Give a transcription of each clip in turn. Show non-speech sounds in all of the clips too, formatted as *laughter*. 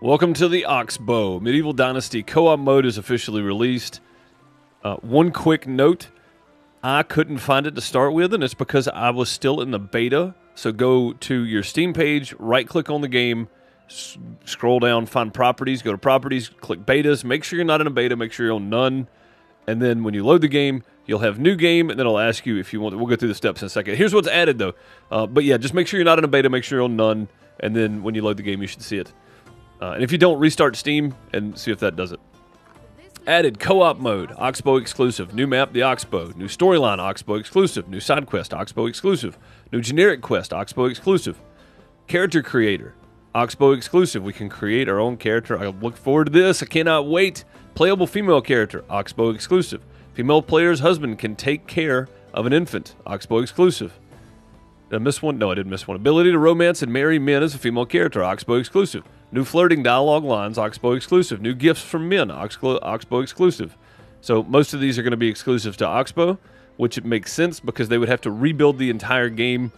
Welcome to the Oxbow. Medieval Dynasty co-op mode is officially released. Uh, one quick note. I couldn't find it to start with, and it's because I was still in the beta. So go to your Steam page, right-click on the game, s- scroll down, find properties, go to properties, click betas. Make sure you're not in a beta. Make sure you're on none. And then when you load the game, you'll have new game, and then it'll ask you if you want. We'll go through the steps in a second. Here's what's added though. Uh, but yeah, just make sure you're not in a beta. Make sure you're on none, and then when you load the game, you should see it. Uh, and if you don't, restart Steam and see if that does it. Added co-op mode, Oxbow exclusive. New map, the Oxbow. New storyline, Oxbow exclusive. New side quest, Oxbow exclusive. New generic quest, Oxbow exclusive. Character creator, Oxbow exclusive. We can create our own character. I look forward to this. I cannot wait. Playable female character, Oxbow exclusive. Female player's husband can take care of an infant, Oxbow exclusive. Did I miss one? No, I didn't miss one. Ability to romance and marry men as a female character, Oxbow exclusive. New flirting dialogue lines, Oxbow exclusive. New gifts from men, Oxbow, Oxbow exclusive. So most of these are going to be exclusive to Oxbow, which it makes sense because they would have to rebuild the entire game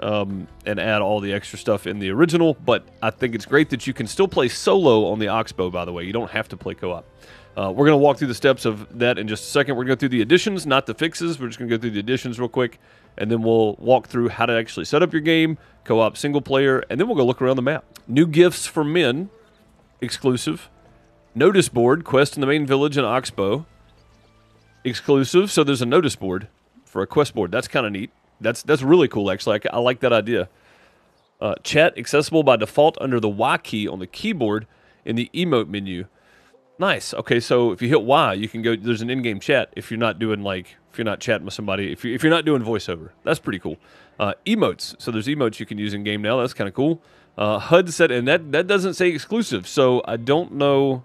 um, and add all the extra stuff in the original. But I think it's great that you can still play solo on the Oxbow, by the way. You don't have to play co op. Uh, we're going to walk through the steps of that in just a second. We're going to go through the additions, not the fixes. We're just going to go through the additions real quick, and then we'll walk through how to actually set up your game, co op single player, and then we'll go look around the map. New gifts for men, exclusive. Notice board, quest in the main village in Oxbow, exclusive. So there's a notice board for a quest board. That's kind of neat. That's that's really cool, actually. I, I like that idea. Uh, chat accessible by default under the Y key on the keyboard in the emote menu. Nice. Okay, so if you hit Y, you can go. There's an in-game chat if you're not doing like if you're not chatting with somebody. If you if you're not doing voiceover, that's pretty cool. Uh, emotes. So there's emotes you can use in game now. That's kind of cool. Uh, HUD set, and that that doesn't say exclusive. So I don't know.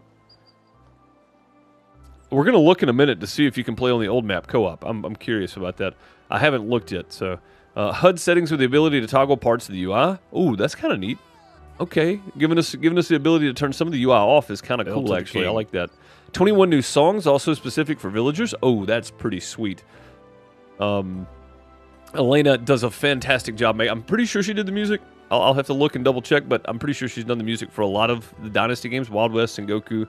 We're gonna look in a minute to see if you can play on the old map co-op. I'm I'm curious about that. I haven't looked yet. So uh, HUD settings with the ability to toggle parts of the UI. Ooh, that's kind of neat. Okay, giving us giving us the ability to turn some of the UI off is kind of cool. Actually, I like that. 21 new songs, also specific for villagers. Oh, that's pretty sweet. Um, Elena does a fantastic job. Mate. I'm pretty sure she did the music. I'll, I'll have to look and double check, but I'm pretty sure she's done the music for a lot of the Dynasty games, Wild West and Goku,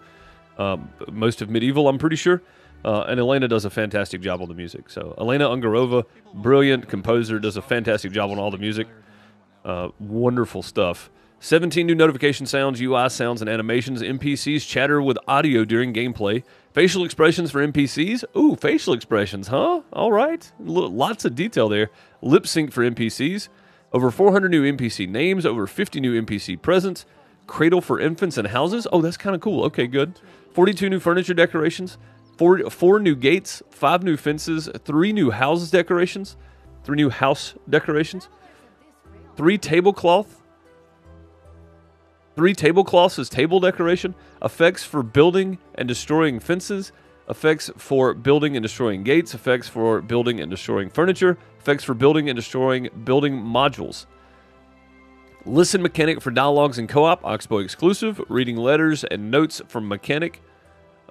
um, most of Medieval. I'm pretty sure. Uh, and Elena does a fantastic job on the music. So Elena Ungarova, brilliant composer, does a fantastic job on all the music. Uh, wonderful stuff. 17 new notification sounds, UI sounds, and animations. NPCs chatter with audio during gameplay. Facial expressions for NPCs. Ooh, facial expressions, huh? All right. L- lots of detail there. Lip sync for NPCs. Over 400 new NPC names. Over 50 new NPC presents. Cradle for infants and houses. Oh, that's kind of cool. Okay, good. 42 new furniture decorations. Four, four new gates. Five new fences. Three new houses decorations. Three new house decorations. Three tablecloth Three tablecloths as table decoration. Effects for building and destroying fences. Effects for building and destroying gates. Effects for building and destroying furniture. Effects for building and destroying building modules. Listen mechanic for dialogues and co-op. Oxbow exclusive. Reading letters and notes from mechanic.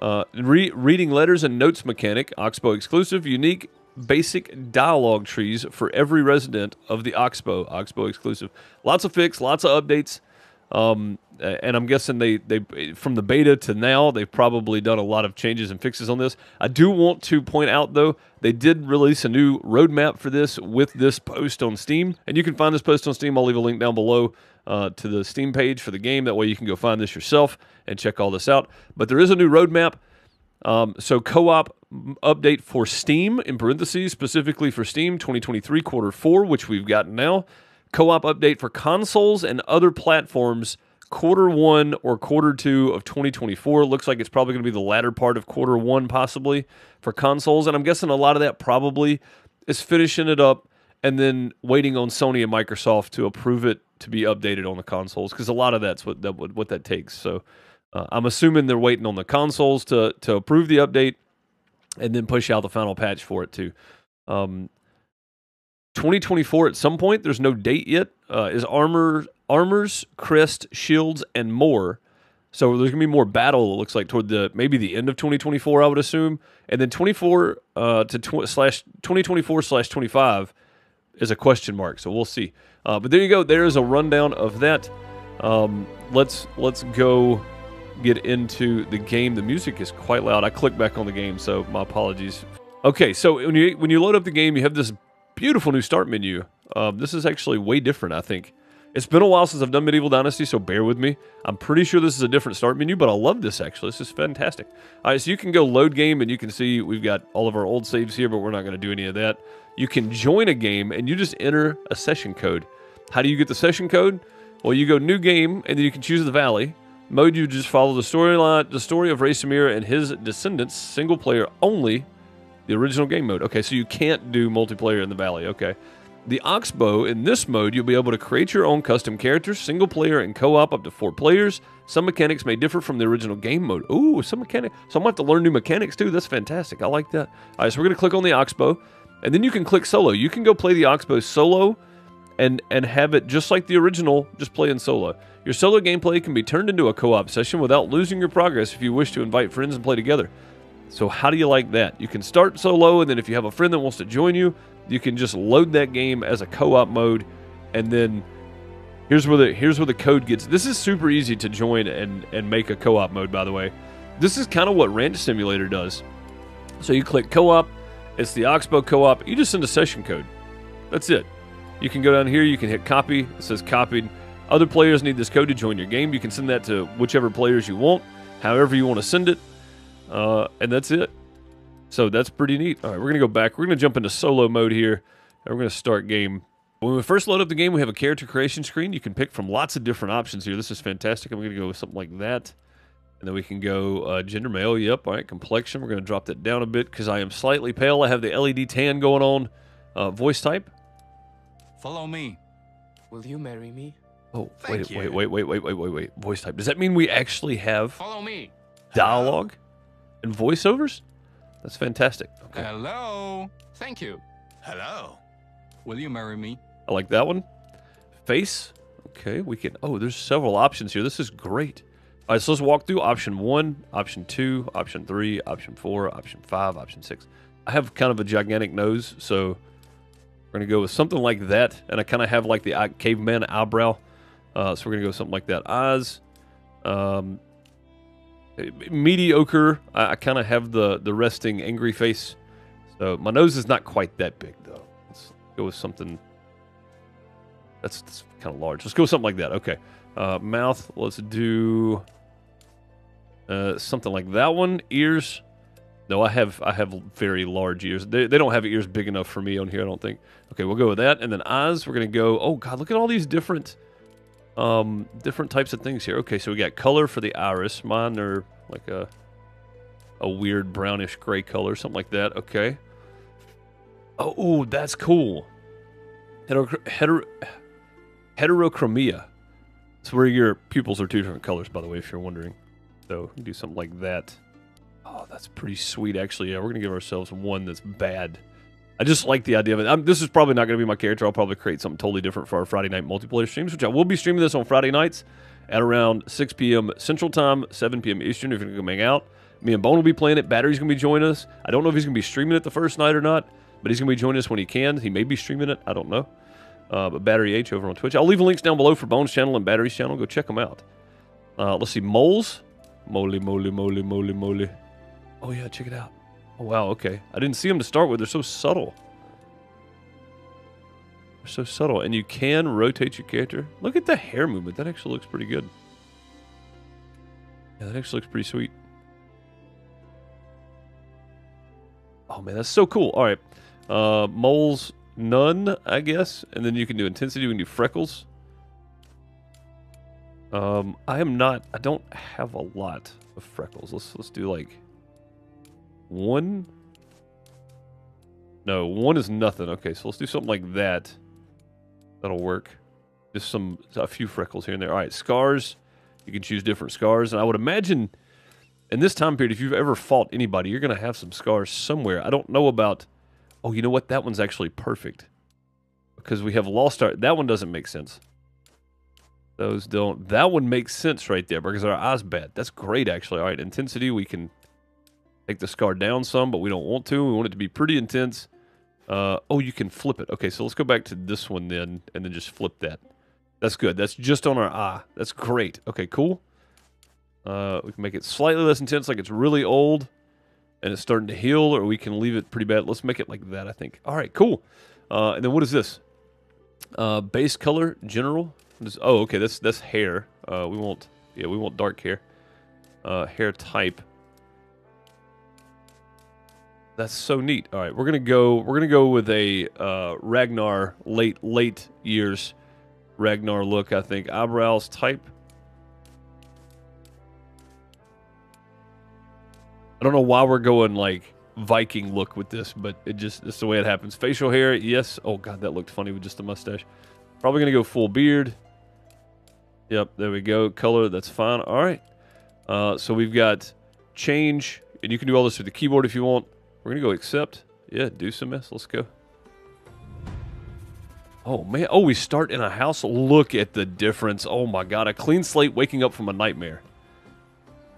Uh, re- reading letters and notes mechanic. Oxbow exclusive. Unique basic dialogue trees for every resident of the Oxbow. Oxbow exclusive. Lots of fix. Lots of updates. Um, and I'm guessing they, they from the beta to now they've probably done a lot of changes and fixes on this. I do want to point out though they did release a new roadmap for this with this post on Steam, and you can find this post on Steam. I'll leave a link down below uh, to the Steam page for the game. That way you can go find this yourself and check all this out. But there is a new roadmap. Um, so co-op update for Steam in parentheses specifically for Steam 2023 quarter four, which we've gotten now. Co-op update for consoles and other platforms quarter one or quarter two of 2024. Looks like it's probably going to be the latter part of quarter one, possibly for consoles. And I'm guessing a lot of that probably is finishing it up and then waiting on Sony and Microsoft to approve it to be updated on the consoles because a lot of that's what that what, that takes. So uh, I'm assuming they're waiting on the consoles to to approve the update and then push out the final patch for it too. Um, 2024 at some point. There's no date yet. Uh, is armor, armors, crest, shields, and more. So there's gonna be more battle. It looks like toward the maybe the end of 2024, I would assume, and then 24 uh, to tw- slash 2024 slash 25 is a question mark. So we'll see. Uh, but there you go. There is a rundown of that. Um, let's let's go get into the game. The music is quite loud. I clicked back on the game, so my apologies. Okay, so when you when you load up the game, you have this beautiful new start menu. Um, this is actually way different, I think. It's been a while since I've done Medieval Dynasty, so bear with me. I'm pretty sure this is a different start menu, but I love this actually. This is fantastic. All right, so you can go load game, and you can see we've got all of our old saves here, but we're not going to do any of that. You can join a game, and you just enter a session code. How do you get the session code? Well, you go new game, and then you can choose the valley. Mode, you just follow the storyline, the story of Racimir and his descendants, single player only, the original game mode. Okay, so you can't do multiplayer in the valley. Okay. The Oxbow, in this mode, you'll be able to create your own custom characters, single player and co-op up to four players. Some mechanics may differ from the original game mode. Ooh, some mechanic. So I'm going to have to learn new mechanics too. That's fantastic. I like that. All right, so we're going to click on the Oxbow, and then you can click solo. You can go play the Oxbow solo and, and have it just like the original, just play in solo. Your solo gameplay can be turned into a co-op session without losing your progress if you wish to invite friends and play together. So how do you like that? You can start solo, and then if you have a friend that wants to join you, you can just load that game as a co-op mode, and then here's where the here's where the code gets. This is super easy to join and and make a co-op mode. By the way, this is kind of what Ranch Simulator does. So you click co-op, it's the Oxbow co-op. You just send a session code. That's it. You can go down here. You can hit copy. It says copied. Other players need this code to join your game. You can send that to whichever players you want, however you want to send it, uh, and that's it. So that's pretty neat. All right, we're going to go back. We're going to jump into solo mode here, and we're going to start game. When we first load up the game, we have a character creation screen. You can pick from lots of different options here. This is fantastic. I'm going to go with something like that. And then we can go uh, gender male. Yep. All right. Complexion. We're going to drop that down a bit because I am slightly pale. I have the LED tan going on. Uh, voice type. Follow me. Will you marry me? Oh, Thank wait, you. wait, wait, wait, wait, wait, wait, wait. Voice type. Does that mean we actually have Follow me. dialogue and voiceovers? That's fantastic. Okay. Hello. Thank you. Hello. Will you marry me? I like that one. Face. Okay, we can. Oh, there's several options here. This is great. All right, so let's walk through option one, option two, option three, option four, option five, option six. I have kind of a gigantic nose, so we're gonna go with something like that, and I kind of have like the eye- caveman eyebrow, uh, so we're gonna go with something like that. Eyes, um, mediocre. I, I kind of have the the resting angry face, so my nose is not quite that big though. Let's go with something that's, that's kind of large. Let's go with something like that. Okay. Uh, mouth. Let's do uh, something like that one. Ears. No, I have I have very large ears. They, they don't have ears big enough for me on here. I don't think. Okay, we'll go with that. And then eyes. We're gonna go. Oh God, look at all these different um different types of things here. Okay, so we got color for the iris. Mine are like a a weird brownish gray color, something like that. Okay. Oh, ooh, that's cool. Hetero, hetero, heterochromia. It's where your pupils are two different colors, by the way, if you're wondering. So do something like that. Oh, that's pretty sweet, actually. Yeah, we're gonna give ourselves one that's bad. I just like the idea of it. i this is probably not going to be my character. I'll probably create something totally different for our Friday night multiplayer streams, which I will be streaming this on Friday nights at around 6 p.m. Central Time, 7 p.m. Eastern. If you're going to hang out, me and Bone will be playing it. Battery's going to be joining us. I don't know if he's going to be streaming it the first night or not, but he's going to be joining us when he can. He may be streaming it. I don't know. Uh, but Battery H over on Twitch. I'll leave links down below for Bones channel and Battery's channel. Go check them out. Uh, let's see. Moles. Moly, moly, moly, moly, moly. Oh, yeah. Check it out. Oh, wow. Okay. I didn't see them to start with. They're so subtle. They're so subtle. And you can rotate your character. Look at the hair movement. That actually looks pretty good. Yeah, that actually looks pretty sweet. Oh, man. That's so cool. All right. Uh, moles, none, I guess. And then you can do intensity. You can do freckles. Um, I am not. I don't have a lot of freckles. Let's let's do like one. No, one is nothing. Okay, so let's do something like that. That'll work. Just some a few freckles here and there. All right, scars. You can choose different scars, and I would imagine in this time period, if you've ever fought anybody, you're gonna have some scars somewhere. I don't know about. Oh, you know what? That one's actually perfect because we have lost our. That one doesn't make sense. Those don't. That one makes sense right there because our eyes bad. That's great, actually. All right, intensity. We can take the scar down some, but we don't want to. We want it to be pretty intense. Uh, oh, you can flip it. Okay, so let's go back to this one then, and then just flip that. That's good. That's just on our eye. That's great. Okay, cool. Uh, we can make it slightly less intense, like it's really old and it's starting to heal, or we can leave it pretty bad. Let's make it like that, I think. All right, cool. Uh, and then what is this? Uh, base color, general. Just, oh, okay, that's that's hair. Uh, we want, yeah, we want dark hair. Uh, hair type. That's so neat. All right, we're gonna go. We're gonna go with a uh, Ragnar late late years Ragnar look. I think eyebrows type. I don't know why we're going like Viking look with this, but it just it's the way it happens. Facial hair, yes. Oh god, that looked funny with just a mustache. Probably gonna go full beard. Yep, there we go. Color, that's fine. All right. Uh, so we've got change, and you can do all this with the keyboard if you want. We're gonna go accept. Yeah, do some mess. Let's go. Oh man. Oh, we start in a house. Look at the difference. Oh my god, a clean slate waking up from a nightmare.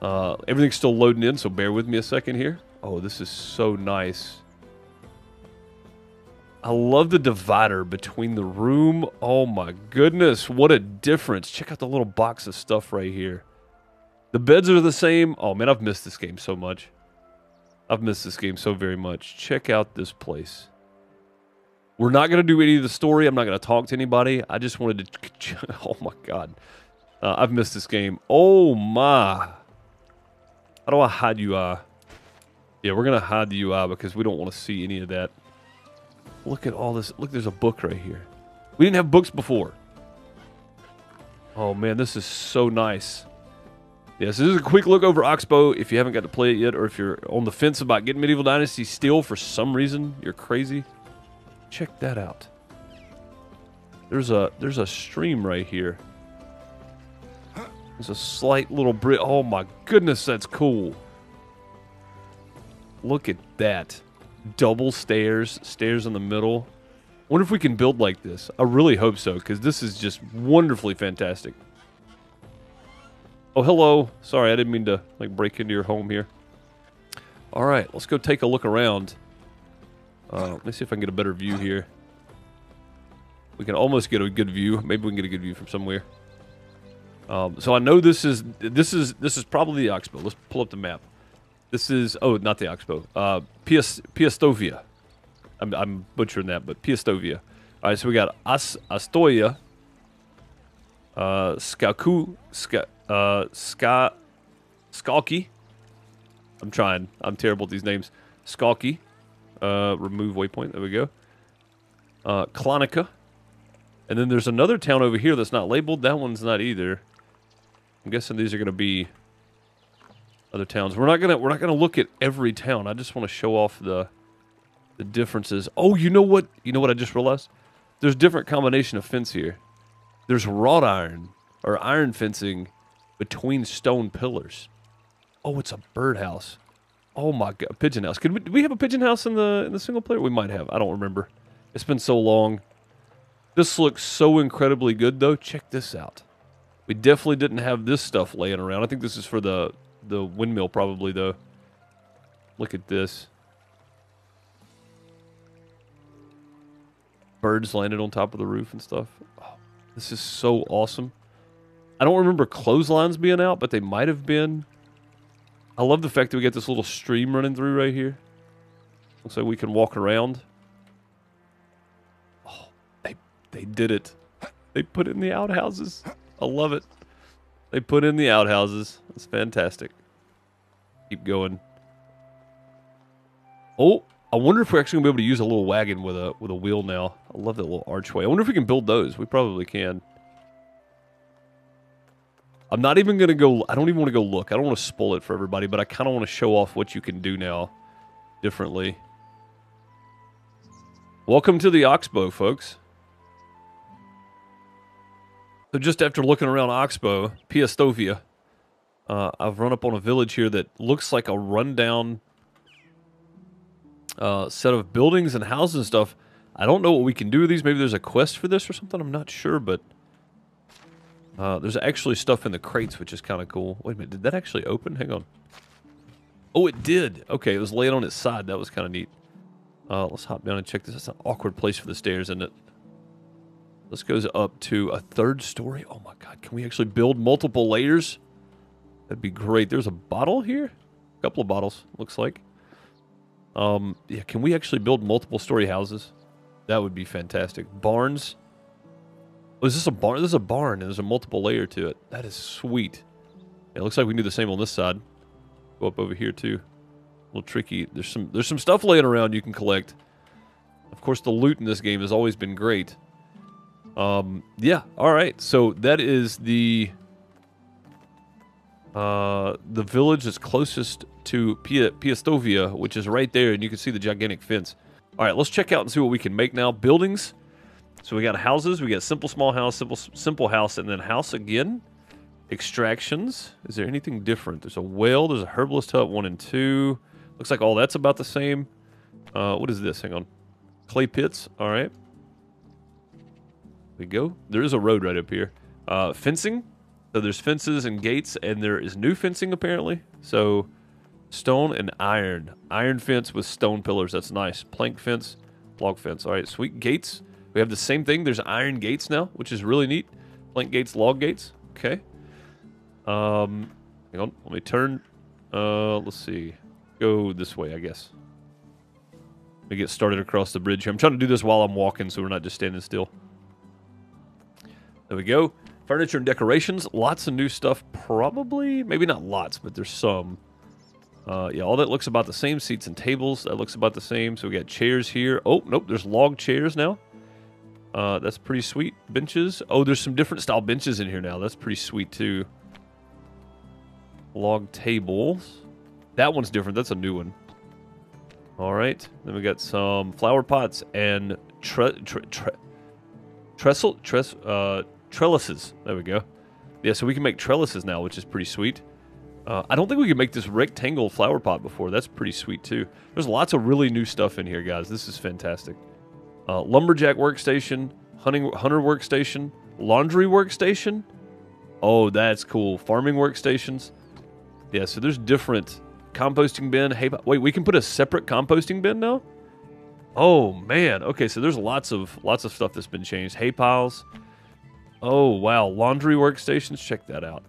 Uh, everything's still loading in, so bear with me a second here. Oh, this is so nice. I love the divider between the room. Oh my goodness, what a difference. Check out the little box of stuff right here. The beds are the same. Oh man, I've missed this game so much. I've missed this game so very much. Check out this place. We're not going to do any of the story. I'm not going to talk to anybody. I just wanted to... *laughs* Oh my god. Uh, I've missed this game. Oh my. How do I hide UI? Yeah, we're going to hide the UI because we don't want to see any of that. Look at all this. Look, there's a book right here. We didn't have books before. Oh, man, this is so nice. Yeah, so this is a quick look over Oxbow. If you haven't got to play it yet, or if you're on the fence about getting Medieval Dynasty still for some reason, you're crazy. Check that out. There's a there's a stream right here. There's a slight little bridge. Oh my goodness, that's cool. Look at that. Double stairs, stairs in the middle. Wonder if we can build like this. I really hope so, because this is just wonderfully fantastic. Oh, hello. Sorry, I didn't mean to like break into your home here. All right, let's go take a look around. Uh, let me see if I can get a better view here. We can almost get a good view. Maybe we can get a good view from somewhere. Um, so I know this is this is this is probably the Oxbow. Let's pull up the map. This is oh not the Oxbow. Uh, Piastovia. I'm, I'm butchering that, but Piastovia. All right, so we got As Astoya, uh, Skaku, Ska, uh, Ska, Skalky. I'm trying. I'm terrible at these names. Skalky. Uh, remove waypoint. There we go. Uh, Klonica. And then there's another town over here that's not labeled. That one's not either. I'm guessing these are going to be other towns. We're not gonna we're not gonna look at every town. I just want to show off the the differences. Oh, you know what? You know what I just realized? There's different combination of fence here. There's wrought iron or iron fencing between stone pillars. Oh, it's a birdhouse. Oh my god, pigeon house. Could we, do we have a pigeon house in the in the single player? We might have. I don't remember. It's been so long. This looks so incredibly good though. Check this out. We definitely didn't have this stuff laying around. I think this is for the the windmill probably though. Look at this. Birds landed on top of the roof and stuff. Oh, this is so awesome. I don't remember clotheslines being out, but they might have been. I love the fact that we got this little stream running through right here. Looks like we can walk around. Oh, they they did it. *laughs* They put in the outhouses. I love it. They put in the outhouses. It's fantastic. Keep going. Oh, I wonder if we're actually gonna be able to use a little wagon with a with a wheel now. I love that little archway. I wonder if we can build those. We probably can. I'm not even gonna go. I don't even want to go look. I don't want to spoil it for everybody, but I kind of want to show off what you can do now, differently. Welcome to the Oxbow, folks. So just after looking around Oxbow, Piastovia, uh, I've run up on a village here that looks like a rundown uh, set of buildings and houses and stuff. I don't know what we can do with these. Maybe there's a quest for this or something. I'm not sure, but uh, there's actually stuff in the crates, which is kind of cool. Wait a minute, did that actually open? Hang on. Oh, it did. Okay, it was laying on its side. That was kind of neat. Uh, let's hop down and check this. That's an awkward place for the stairs, isn't it? This goes up to a third story. Oh my god, can we actually build multiple layers? That'd be great. There's a bottle here. A couple of bottles, looks like. Um, yeah, can we actually build multiple story houses? That would be fantastic. Barns. Oh, is this a barn? This is a barn, and there's a multiple layer to it. That is sweet. It looks like we can do the same on this side. Go up over here too. A little tricky. There's some there's some stuff laying around you can collect. Of course, the loot in this game has always been great. Um, yeah. All right. So that is the uh, the village that's closest to Pia, Piastovia, which is right there, and you can see the gigantic fence. All right, let's check out and see what we can make now. Buildings. So we got houses. We got simple small house, simple simple house, and then house again. Extractions. Is there anything different? There's a well. There's a herbalist hut, one and two. Looks like all that's about the same. Uh, what is this? Hang on. Clay pits. All right. we go. There is a road right up here. Uh, fencing. So there's fences and gates, and there is new fencing apparently. So stone and iron. Iron fence with stone pillars. That's nice. Plank fence, log fence. All right, sweet. Gates. We have the same thing. There's iron gates now, which is really neat. Plank gates, log gates. Okay. Um, hang on. Let me turn. Uh, let's see. Go this way, I guess. Let me get started across the bridge here. I'm trying to do this while I'm walking, so we're not just standing still. There we go. Furniture and decorations. Lots of new stuff. Probably. Maybe not lots, but there's some. Uh, yeah, all that looks about the same. Seats and tables. That looks about the same. So we got chairs here. Oh, nope. There's log chairs now. Uh, that's pretty sweet. Benches. Oh, there's some different style benches in here now. That's pretty sweet, too. Log tables. That one's different. That's a new one. All right. Then we got some flower pots and tre tre tre trestle, tres uh, trellises. There we go. Yeah, so we can make trellises now, which is pretty sweet. Uh, I don't think we could make this rectangle flower pot before. That's pretty sweet, too. There's lots of really new stuff in here, guys. This is fantastic. Uh, lumberjack workstation, hunting hunter workstation, laundry workstation. Oh, that's cool. Farming workstations. Yeah, so there's different composting bin. Hey, wait, we can put a separate composting bin now. Oh man. Okay, so there's lots of lots of stuff that's been changed. Hay piles. Oh wow, laundry workstations. Check that out.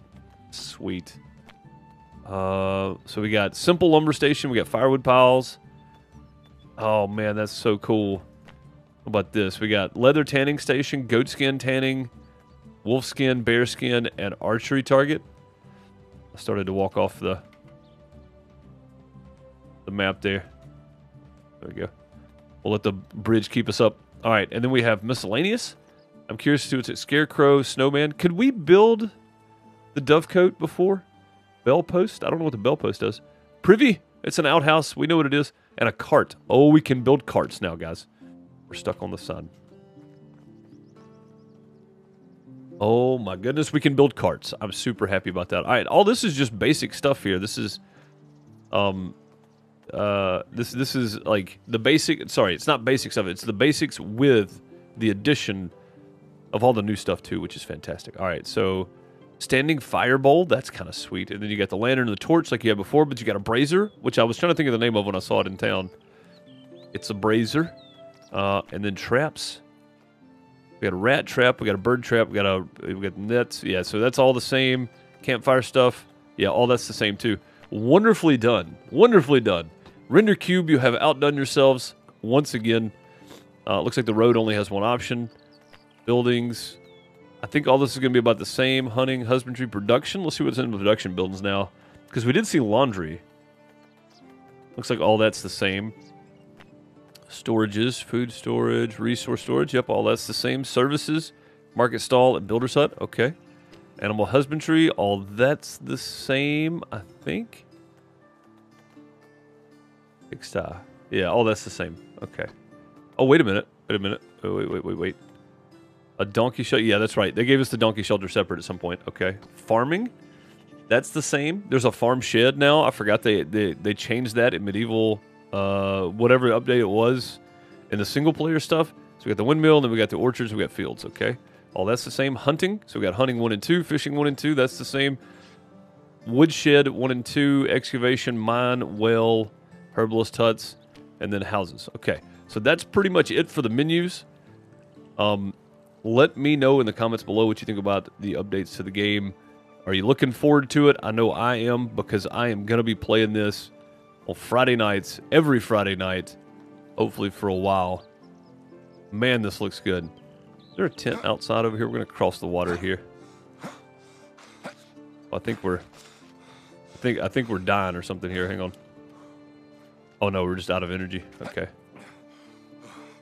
Sweet. Uh, so we got simple lumber station. We got firewood piles. Oh man, that's so cool. About this? We got leather tanning station, goat skin tanning, wolf skin, bear skin, and archery target. I started to walk off the the map there. There we go. We'll let the bridge keep us up. All right, and then we have miscellaneous. I'm curious to see what's it. Scarecrow, snowman. Could we build the dovecote before? Bell post? I don't know what the bell post does. Privy. It's an outhouse. We know what it is. And a cart. Oh, we can build carts now, guys. We're stuck on the sun. Oh my goodness, we can build carts. I'm super happy about that. All right, all this is just basic stuff here. This is, um, uh, this this is like the basic. Sorry, it's not basic stuff. It's the basics with the addition of all the new stuff too, which is fantastic. All right, so standing fire bowl, that's kind of sweet. And then you got the lantern and the torch like you had before, but you got a brazier, which I was trying to think of the name of when I saw it in town. It's a brazier, uh, and then traps. We got a rat trap. We got a bird trap. We got a we got nets. Yeah, so that's all the same. Campfire stuff. Yeah, all that's the same too. Wonderfully done. Wonderfully done. Render cube. You have outdone yourselves once again. Uh, looks like the road only has one option. Buildings. I think all this is going to be about the same. Hunting, husbandry, production. Let's see what's in the production buildings now. Because we did see laundry. Looks like all that's the same. Storages, food storage, resource storage. Yep, all that's the same. Services, market stall, and builder's hut. Okay. Animal husbandry, all that's the same, I think. Exta. Yeah, all that's the same. Okay. Oh, wait a minute. Wait a minute. Wait, wait, wait, wait, wait. A donkey shelter. Yeah, that's right. They gave us the donkey shelter separate at some point. Okay. Farming. That's the same. There's a farm shed now. I forgot they they, they changed that in medieval uh, whatever update it was in the single player stuff. So we got the windmill, and then we got the orchards, we got fields, okay? All that's the same. Hunting, so we got hunting 1 and 2, fishing 1 and 2, that's the same. Woodshed 1 and 2, excavation, mine, well, herbalist huts, and then houses. Okay, so that's pretty much it for the menus. Um, Let me know in the comments below what you think about the updates to the game. Are you looking forward to it? I know I am because I am going to be playing this on Friday nights, every Friday night, hopefully for a while. Man, this looks good. Is there a tent outside over here? We're going to cross the water here. I think we're I think I think we're dying or something here. Hang on. Oh no, we're just out of energy. Okay.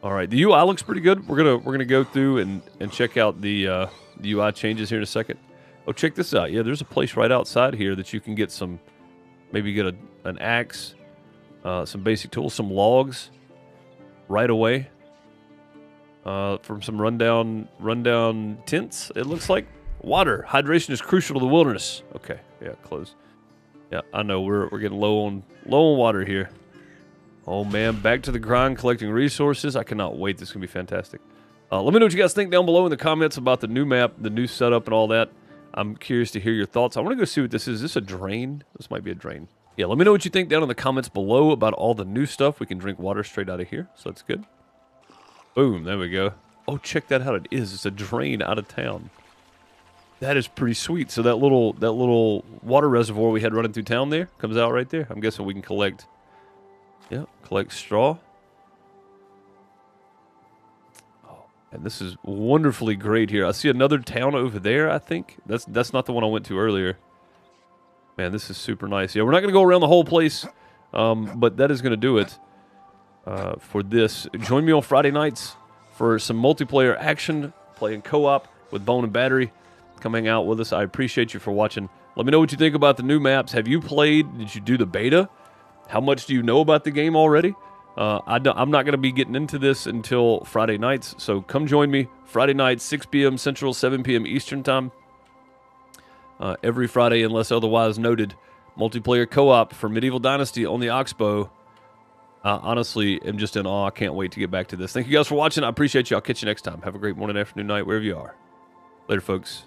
All right, the UI looks pretty good. We're gonna we're gonna go through and and check out the uh, the UI changes here in a second. Oh, check this out. Yeah, there's a place right outside here that you can get some, maybe get a an axe, uh, some basic tools, some logs, right away. Uh, from some rundown rundown tents. It looks like water hydration is crucial to the wilderness. Okay, yeah, close. Yeah, I know we're we're getting low on low on water here. Oh man, back to the grind, collecting resources. I cannot wait. This is gonna be fantastic. Uh, let me know what you guys think down below in the comments about the new map, the new setup, and all that. I'm curious to hear your thoughts. I want to go see what this is. Is this a drain? This might be a drain. Yeah, let me know what you think down in the comments below about all the new stuff. We can drink water straight out of here, so that's good. Boom, there we go. Oh, check that out. It is. It's a drain out of town. That is pretty sweet. So that little that little water reservoir we had running through town there comes out right there. I'm guessing we can collect. Yeah, collect straw. And this is wonderfully great here. I see another town over there. I think that's that's not the one I went to earlier. Man, this is super nice. Yeah, we're not going to go around the whole place, um, but that is going to do it uh, for this. Join me on Friday nights for some multiplayer action, playing co-op with Bone and Battery. Come hang out with us. I appreciate you for watching. Let me know what you think about the new maps. Have you played? Did you do the beta? How much do you know about the game already? Uh, I am not going to be getting into this until Friday nights, so come join me Friday night, 6 p.m. Central, 7 p.m. Eastern Time. Uh, every Friday, unless otherwise noted. Multiplayer co-op for Medieval Dynasty on the Oxbow. Uh, honestly, am just in awe. I can't wait to get back to this. Thank you guys for watching. I appreciate you. I'll catch you next time. Have a great morning, afternoon, night, wherever you are. Later, folks.